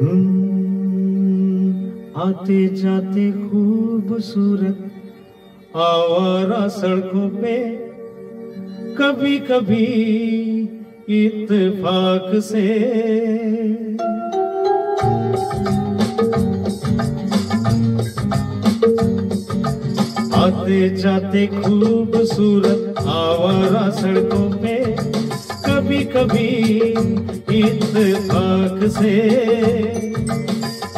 हम्म, आते जाते खूबसूरत आवारा सड़कों पे कभी कभी इत्तेफाक से। आते जाते खूबसूरत आवारा सड़कों पे कभी इत्तेफाक से।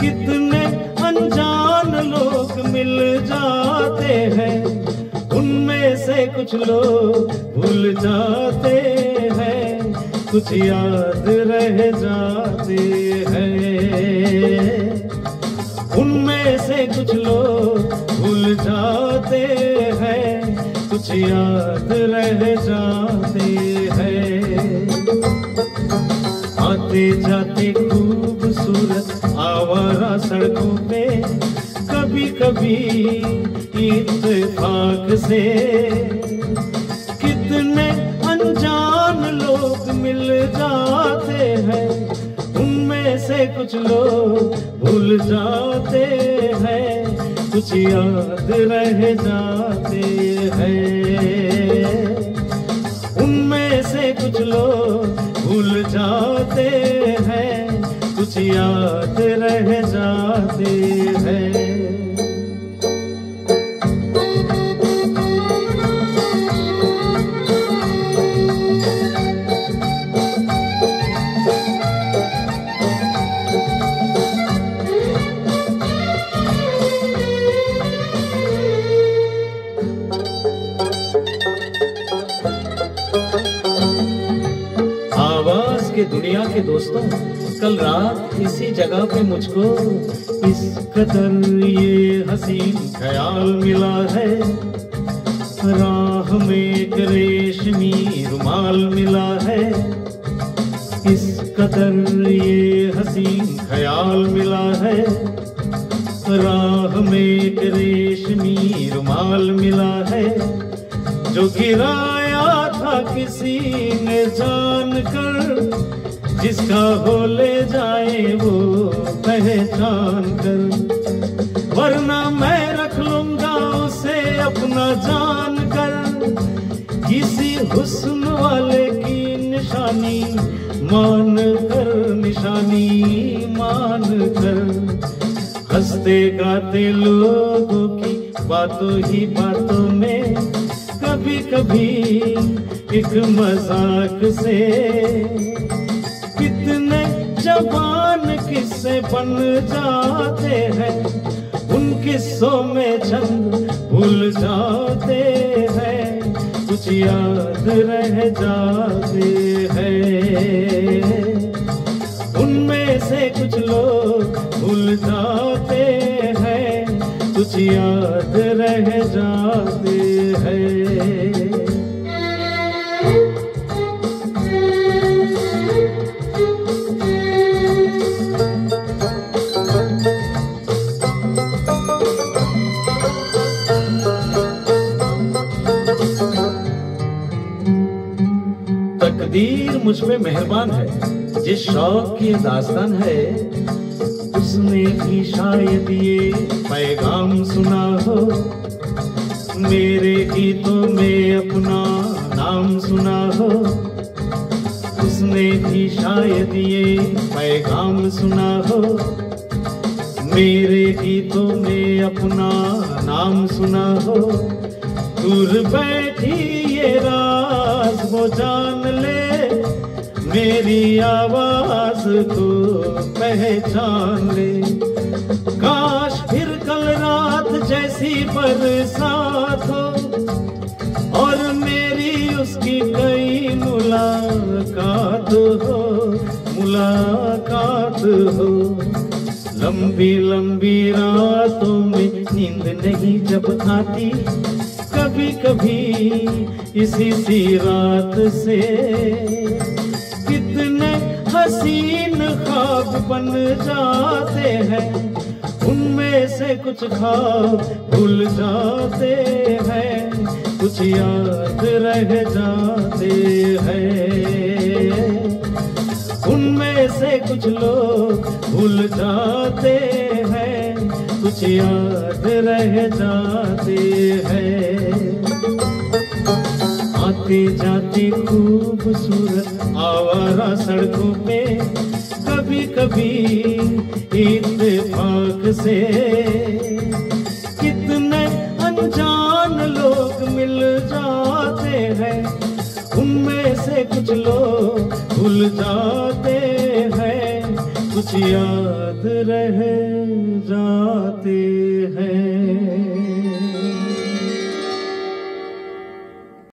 कितने अनजान लोग मिल जाते हैं, उनमें से कुछ लोग भूल जाते हैं, कुछ याद रह जाते हैं। उनमें से कुछ लोग भूल जाते हैं। कुछ याद रह जाते हैं। आते जाते खूबसूरत आवारा सड़कों पे कभी कभी इत्तेफाक से कितने अनजान लोग मिल जाते हैं। उनमें से कुछ लोग भूल जाते हैं कुछ याद रह जाते हैं। के दुनिया के दोस्तों, कल रात इसी जगह पे मुझको इस कदर ये हसीन ख्याल मिला है। राह में एक रेशमी रुमाल मिला है। इस कदर ये हसीन ख्याल मिला है। राह में एक रेशमी रुमाल मिला है। जो गिराया था किसी ने जान कर जिसका हो ले जाए वो पहचान कर। वरना मैं रख लूँगा उसे अपना जान कर। किसी हुस्न वाले की निशानी मान कर, निशानी मान कर। हँसते गाते लोगों की बातों ही बातों में कभी कभी एक मज़ाक से जवान किस्से बन जाते हैं? उन किस्सों में चंद भूल जाते हैं। कुछ याद रह जाते हैं। उनमें से कुछ लोग भूल जाते हैं। कुछ याद रह जाते पे मेहरबान है। जिस शौक की दास्तान है, उसने भी शायद ये पैगाम सुना हो, मेरे गीतों में अपना नाम सुना हो। उसने भी शायद ये पैगाम सुना हो। मेरे गीतों में अपना नाम सुना हो। दूर बैठी ये राज, वो जान मेरी आवाज़ को पहचान ले। काश फिर कल रात जैसी बरसात हो, और मेरी उसकी कई मुलाकात हो मुलाकात हो। लंबी लंबी रातों में नींद नहीं जब आती कभी कभी इसी सी रात से। हसीन ख्वाब बन जाते हैं, उनमें से कुछ खाब भूल जाते हैं, कुछ याद रह जाते हैं। उनमें से कुछ लोग भूल जाते हैं, कुछ याद रह जाते हैं। आते जाते खूबसूरत आवारा सड़कों पे कभी कभी इत्तेफाक से। कितने अनजान लोग मिल जाते हैं, उनमें से कुछ लोग भूल जाते हैं। कुछ याद रह जाते हैं।